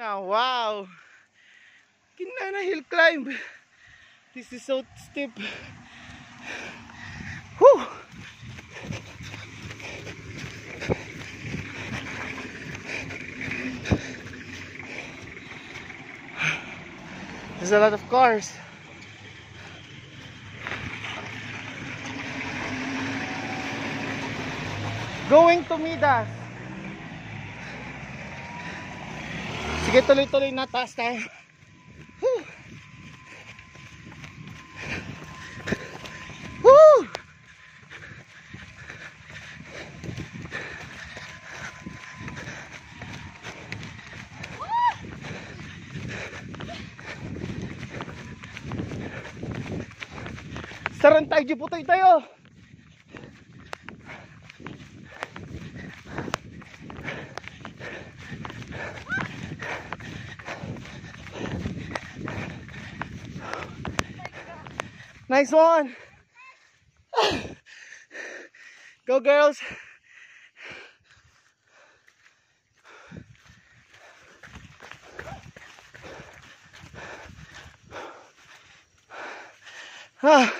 Now, wow. Kinana hill climb. This is so steep. Whew. There's a lot of cars. Going to Midas. Sige, tuloy-tuloy na. Taas tayo. Whew. Woo! Saran tayo, tayo. Nice one. Go girls. Ah.